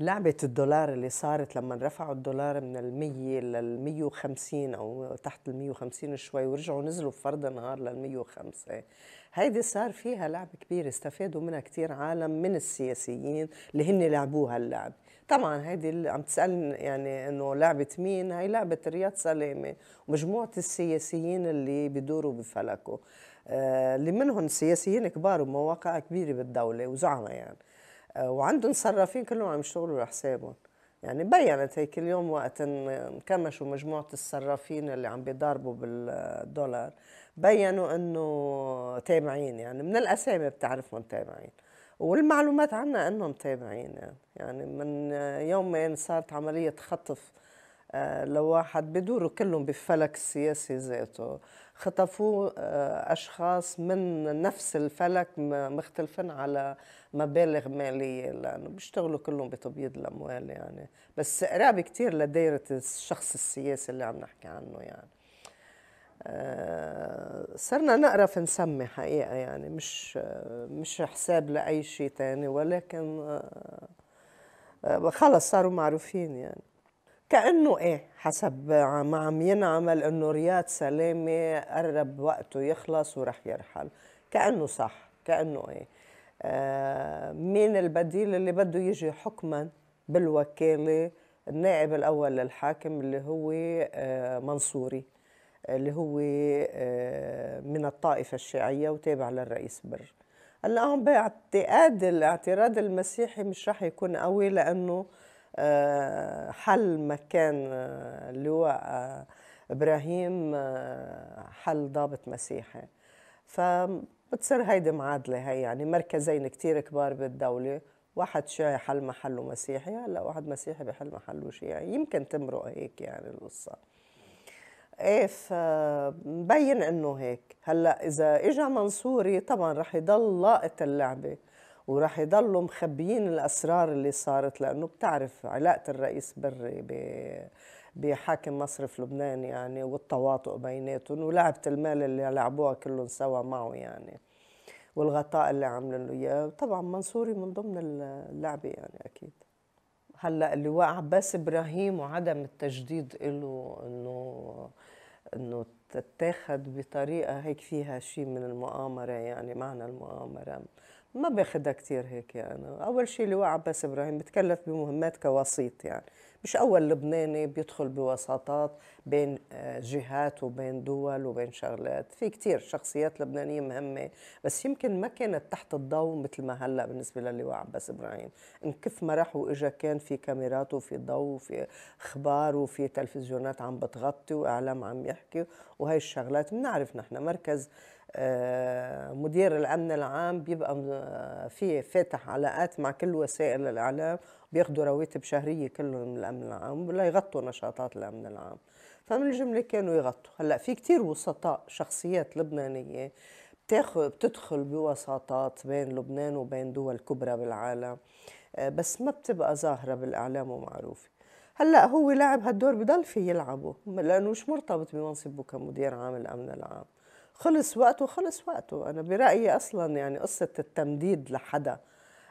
لعبة الدولار اللي صارت لما رفعوا الدولار من المية لل 150 أو تحت ال 150 شوي ورجعوا نزلوا بفرض نهار لل 105 هيدي صار فيها لعبة كبيرة استفادوا منها كتير عالم من السياسيين اللي هن لعبوها اللعبة طبعا هيدي اللي عم تسألني يعني إنه لعبة مين؟ هي لعبة رياض سلامة ومجموعة السياسيين اللي بدوروا بفلكه آه اللي منهم سياسيين كبار ومواقع كبيرة بالدولة وزعماء يعني. وعندهم صرافين كلهم عم يشتغلوا لحسابهم. يعني بينت هيك اليوم وقت انكمشوا مجموعة الصرافين اللي عم بيضاربوا بالدولار بينوا إنه تابعين يعني من الأسامي بتعرفهم تابعين. والمعلومات عنا إنهم تابعين يعني, يعني من يومين صارت عملية خطف لواحد بدوروا كلهم بفلك السياسي ذاته خطفوا آه، أشخاص من نفس الفلك مختلفين على مبالغ مالية. لأنه بيشتغلوا كلهم بتبييض الأموال يعني. بس قراب كثير لدايرة الشخص السياسي اللي عم نحكي عنه يعني. آه، صرنا نقرف نسمي حقيقة يعني مش مش حساب لأي شيء ثاني ولكن آه، آه، خلص صاروا معروفين يعني. كأنه إيه حسب ما عم ينعمل إنه رياض سلامة قرب وقته يخلص ورح يرحل. كأنه صح كأنه إيه. مين البديل اللي بده يجي حكما بالوكالة؟ النائب الأول للحاكم اللي هو منصوري اللي هو آه، من الطائفة الشيعية وتابع للرئيس بر. هلأ هون باعتقاد الاعتراض المسيحي مش رح يكون قوي لأنه آه، حل مكان آه، اللواء إبراهيم حل ضابط مسيحي. فبتصير هيدي معادلة هي يعني مركزين كتير كبار بالدولة. واحد شيعي حل محله مسيحي هلا واحد مسيحي بحل محله شيعي. يمكن تمرق هيك يعني القصة. إيه فمبين إنه هيك. هلا إذا اجى منصوري طبعا رح يضل لاقط اللعبة. ورح يضلوا مخبيين الأسرار اللي صارت لأنه بتعرف علاقة الرئيس بري بحاكم مصرف لبنان يعني والتواطؤ بيناتهم ولعبة المال اللي لعبوها كلهم سوا معه يعني والغطاء اللي عملوا له إياه. طبعا منصوري من ضمن اللعبة يعني أكيد. هلأ اللواء عباس إبراهيم وعدم التجديد له إنه إنه تتاخذ بطريقة هيك فيها شيء من المؤامرة يعني معنى المؤامرة. ما باخذها كثير هيك يعني. أول شيء لواء عباس إبراهيم بتكلف بمهمات كوسيط يعني. مش أول لبناني بيدخل بوساطات بين آه، جهات وبين دول وبين شغلات. في كتير شخصيات لبنانية مهمة بس يمكن ما كانت تحت الضوء مثل ما هلأ بالنسبة للواء عباس إبراهيم. إن كيف ما راح وإجا كان في كاميرات وفي ضوء وفي أخبار وفي تلفزيونات عم بتغطي وإعلام عم يحكي وهي الشغلات. بنعرف نحن مركز آه، مدير الأمن العام بيبقى آه، في فاتح علاقات مع كل وسائل الإعلام بياخذوا رواتب شهرية كلهم من الامن العام ولا يغطوا نشاطات الامن العام. فمن الجملة كانوا يغطوا. هلأ في كتير وسطاء شخصيات لبنانية بتاخذ بتدخل بوساطات بين لبنان وبين دول كبرى بالعالم آه، بس ما بتبقى ظاهرة بالإعلام ومعروفة. هلأ هو لاعب هالدور بضل في يلعبه لأنه مش مرتبط بمنصبه كمدير عام الامن العام. خلص وقته خلص وقته. أنا برأيي أصلا يعني قصة التمديد لحدا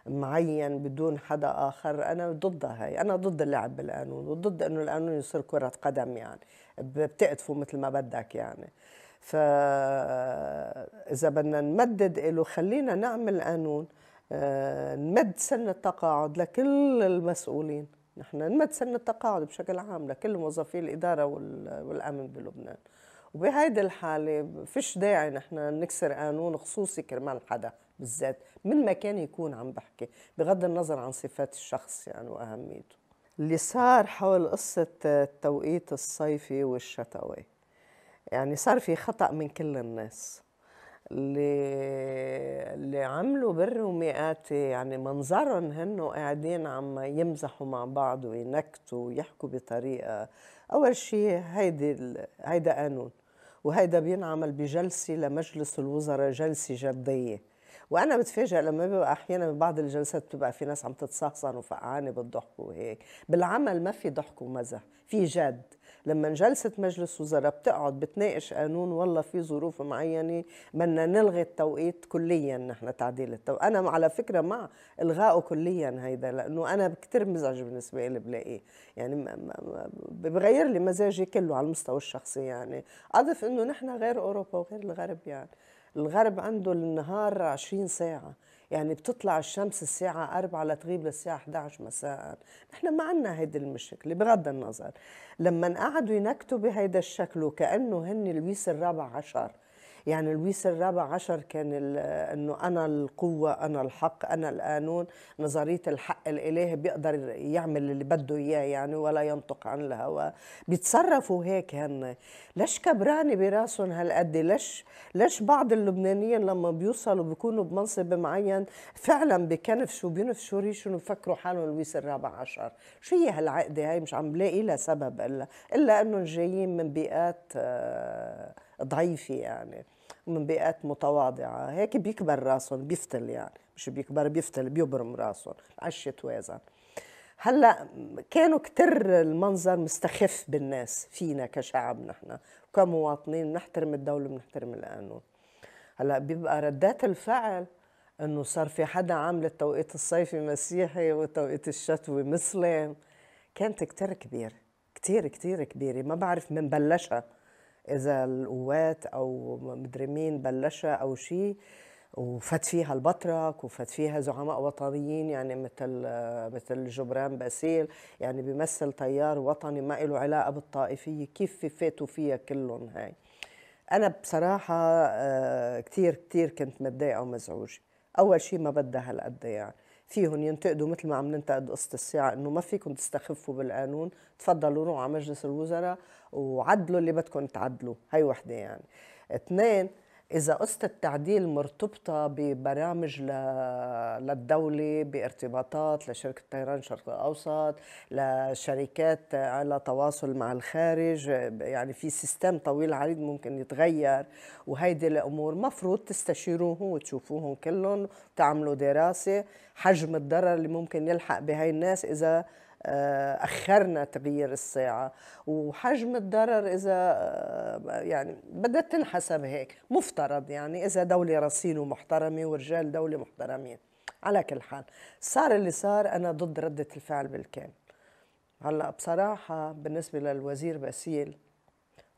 معين بدون حدا آخر. أنا ضدها هي أنا ضد اللعب بالقانون وضد إنه القانون يصير كرة قدم يعني. بتقطفوا مثل ما بدك يعني. فاذا بدنا نمدد له خلينا نعمل قانون آه، نمد سن التقاعد لكل المسؤولين. نحن نمد سن التقاعد بشكل عام لكل موظفي الإدارة والأمن بلبنان. وبهيدي الحالة فيش داعي نحن نكسر قانون خصوصي كرمال حدا. بالذات من ما كان يكون عم بحكي بغض النظر عن صفات الشخص يعني وأهميته. اللي صار حول قصة التوقيت الصيفي والشتوي. يعني صار في خطأ من كل الناس. اللي اللي عملوا بر ومئاتي يعني منظرهم هن قاعدين عم يمزحوا مع بعض وينكتوا ويحكوا بطريقة. أول شيء هيدي هيدا قانون. وهيدا بينعمل بجلسة لمجلس الوزراء جلسة جدية. وأنا بتفاجئ لما بيبقى أحيانا ببعض الجلسات بتبقى في ناس عم تتصهصن وفقعانه بالضحك وهيك. بالعمل ما في ضحك ومزح في جد. لما جلسة مجلس وزراء بتقعد بتناقش قانون والله في ظروف معينة بدنا نلغي التوقيت كليا نحن تعديل التوقيت أنا على فكرة مع إلغائه كليا هيدا لأنه أنا كتير مزعج بالنسبة لي بلاقيه. يعني بغير لي مزاجي كله على المستوى الشخصي يعني. أضف إنه نحن غير أوروبا وغير الغرب يعني. الغرب عنده النهار 20 ساعة. يعني بتطلع الشمس الساعة 4 لتغيب للساعة 11 مساء. نحن ما عنا هيدي المشكلة بغض النظر. لما قعدوا ينكتوا بهيدا الشكل وكأنه هن لويس الرابع عشر. يعني لويس الرابع عشر كان إنه أنا القوة أنا الحق أنا القانون نظرية الحق الإلهي بيقدر يعمل اللي بده إياه يعني ولا ينطق عن الهوى. بيتصرفوا هيك هن. ليش كبراني براسهم هالقد؟ ليش ليش بعض اللبنانيين لما بيوصلوا بيكونوا بمنصب معين فعلا بكنفشوا بينفشوا ريشهم وبفكروا حالهم لويس الرابع عشر؟ شو هي هالعقدة هاي؟ مش عم بلاقي لها سبب الا إلا إنهم جايين من بيئات آه ضعيفة يعني. من بيئات متواضعة. هيك بيكبر راسهم بيفتل يعني. مش بيكبر بيفتل بيبرم راسهم. عشة وازن هلأ كانوا كتر المنظر مستخف بالناس فينا كشعب نحن. كمواطنين بنحترم الدولة بنحترم القانون. هلأ بيبقى ردات الفعل إنه صار في حدا عامل التوقيت الصيفي مسيحي والتوقيت الشتوي مسلم. كانت كتير كبيرة كتير كتير كبيرة. ما بعرف من بلشها. إذا القوات أو مدري مين بلشها أو شيء وفات فيها البطرك وفات فيها زعماء وطنيين يعني مثل مثل جبران باسيل يعني بيمثل تيار وطني ما له علاقة بالطائفية. كيف فاتوا فيها كلهم هاي؟ أنا بصراحة آه، كثير كثير كنت متضايقة ومزعوجة. أول شيء ما بدها هالقد يعني. فيهم ينتقدوا مثل ما عم ننتقد قصة الساعة إنه ما فيكم تستخفوا بالقانون تفضلوا روحوا على مجلس الوزراء وعدلوا اللي بدكم تعدلوا. هي وحدة يعني. اثنين إذا قصة التعديل مرتبطة ببرامج للدولة بارتباطات لشركة طيران الشرق الأوسط لشركات على تواصل مع الخارج يعني في سيستم طويل عريض ممكن يتغير وهيدي الأمور مفروض تستشيروهم وتشوفوهم كلهم وتعملوا دراسة حجم الضرر اللي ممكن يلحق بهاي الناس إذا آه، أخرنا تغيير الساعة. وحجم الضرر إذا آه، يعني بدها تنحسب هيك مفترض يعني إذا دولة رصين ومحترمة ورجال دولة محترمين. على كل حال صار اللي صار أنا ضد ردة الفعل بالكامل. هلأ بصراحة بالنسبة للوزير باسيل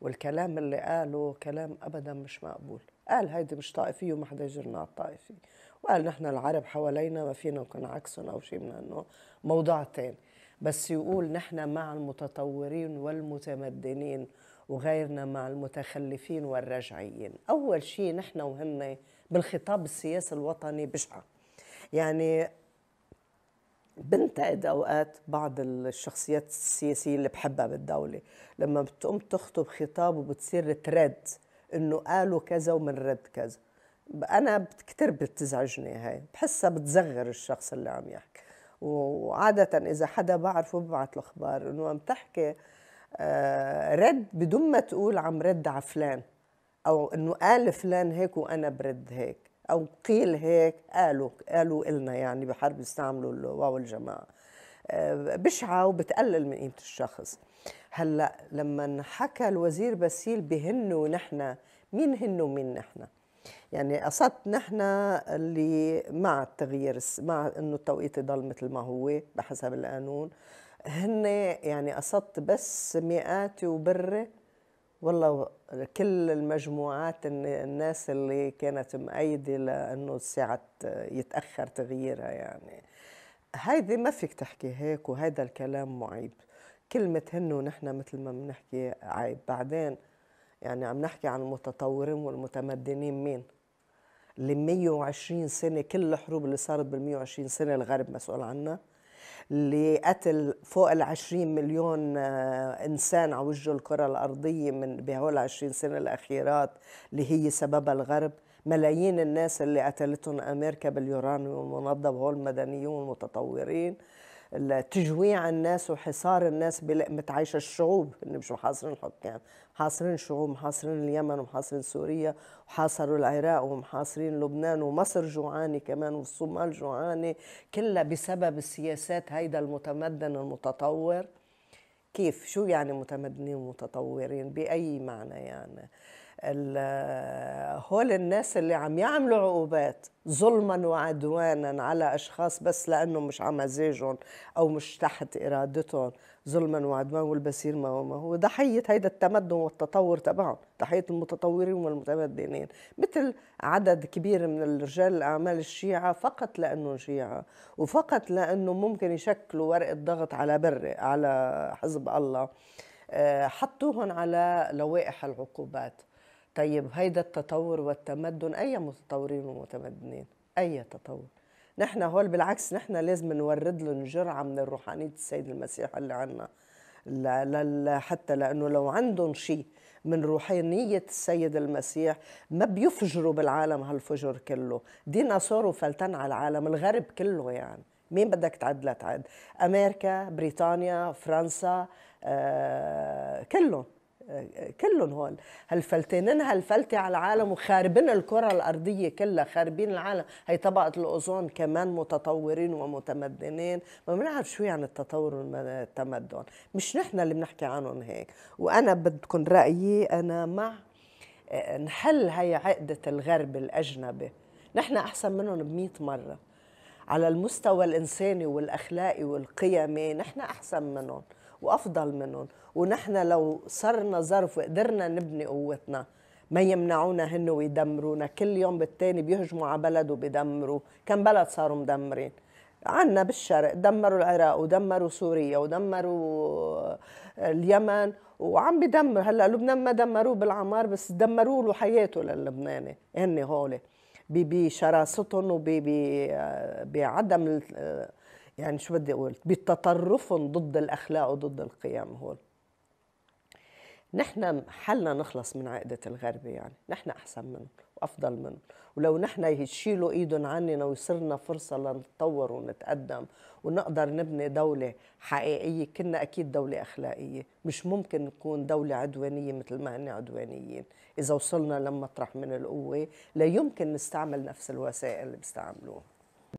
والكلام اللي قاله كلام أبدا مش مقبول. قال هيدي مش طائفية وما حدا يجرنا على الطائفية وقال نحن العرب حوالينا ما فينا نكون عكسهم أو شيء من أنه موضوع تاني. بس يقول نحن مع المتطورين والمتمدنين وغيرنا مع المتخلفين والرجعيين. أول شيء نحن وهن بالخطاب السياسي الوطني بشعة. يعني بنتقد أوقات بعض الشخصيات السياسيه اللي بحبها بالدولة لما بتقوم تخطب خطاب وبتصير ترد إنه قالوا كذا ومنرد كذا. أنا كثير بتزعجني هاي بحسها بتصغر الشخص اللي عم يحكي. وعادة إذا حدا بعرفه ببعث له أخبار إنه عم تحكي آه، رد بدون ما تقول عم رد على فلان أو إنه قال فلان هيك وأنا برد هيك أو قيل هيك قالوا قالوا إلنا يعني بحرب يستعملوا الواو الجماعة آه، بشعة وبتقلل من قيمة الشخص هلأ لما حكى الوزير باسيل بهن ونحن مين هن ومين نحن؟ يعني قصدت نحن اللي مع التغيير مع إنه التوقيت يضل مثل ما هو بحسب القانون. هن يعني قصدت بس مئاتي وبري والله كل المجموعات الناس اللي كانت مأيدة لأنه الساعة يتأخر تغييرها يعني. هيدي ما فيك تحكي هيك وهيدا الكلام معيب. كلمة هن ونحن مثل ما بنحكي عيب. بعدين يعني عم نحكي عن المتطورين والمتمدنين مين؟ اللي 120 سنة كل الحروب اللي صارت بال 120 سنة الغرب مسؤول عنها اللي قتل فوق ال 20 مليون آه، إنسان على وجه الكرة الأرضية من بهول 20 سنة الأخيرات اللي هي سببها الغرب. ملايين الناس اللي قتلتهم أمريكا باليورانيوم المنظم هول المدنيين والمتطورين. تجويع الناس وحصار الناس بلقمة عيش الشعوب. اللي مش محاصرين الحكام محاصرين الشعوب محاصرين اليمن ومحاصرين سوريا وحاصروا العراق ومحاصرين لبنان ومصر جوعانة كمان والصومال جوعانة كلها بسبب السياسات هيدا المتمدن المتطور. كيف؟ شو يعني متمدنين ومتطورين؟ بأي معنى يعني؟ هول الناس اللي عم يعملوا عقوبات ظلما وعدوانا على أشخاص بس لأنه مش على مزاجهم أو مش تحت إرادتهم. ظلما وعدوان والبصير ما هو ما هو ضحية هيدا التمدن والتطور تبعهم ضحية المتطورين والمتمدنين. مثل عدد كبير من الرجال الأعمال الشيعة فقط لأنه شيعة وفقط لأنه ممكن يشكلوا ورقة ضغط على بر على حزب الله. آه، حطوهم على لوائح العقوبات. طيب هيدا التطور والتمدن أي متطورين ومتمدنين؟ أي تطور. نحن هول بالعكس نحن لازم نورد لهم جرعة من الروحانية السيد المسيح اللي عنا. لا حتى لأنه لو عندهم شيء من روحانية السيد المسيح ما بيفجروا بالعالم هالفجر كله. ديناصور فلتان على العالم الغرب كله يعني. مين بدك تعد لتعد؟ أمريكا بريطانيا فرنسا آه كلهم. كلهم هول هالفلتينين هالفلتة على العالم وخاربين الكرة الأرضية كلها خاربين العالم. هي طبقة الأوزون كمان متطورين ومتمدنين. ما بنعرف شو يعني التطور والتمدن. مش نحن اللي بنحكي عنهم هيك. وأنا بدكم رأيي أنا مع آه، نحل هي عقدة الغرب الأجنبي. نحن أحسن منهم بمئة مرة. على المستوى الإنساني والأخلاقي والقيمي نحن أحسن منهم. وأفضل منهم. ونحن لو صرنا ظرف وقدرنا نبني قوتنا ما يمنعونا هن ويدمرونا. كل يوم بالتاني بيهجموا على بلد وبيدمروا. كم بلد صاروا مدمرين؟ عنا بالشرق. دمروا العراق ودمروا سوريا ودمروا اليمن. وعم بدمر هلأ لبنان ما دمروه بالعمار بس دمروا له حياته للبناني. هن هول بشراستهم وبعدم يعني شو بدي أقول؟ بتطرفهم ضد الأخلاق وضد القيم هول نحن حلنا نخلص من عقدة الغربة يعني. نحن أحسن منهم وأفضل منهم ولو نحن يشيلوا إيدهم عننا ويصيرنا فرصة لنتطور ونتقدم ونقدر نبني دولة حقيقية كنا أكيد دولة أخلاقية. مش ممكن نكون دولة عدوانية مثل ما هن عدوانيين. إذا وصلنا لمطرح من القوة لا يمكن نستعمل نفس الوسائل اللي بيستعملوها.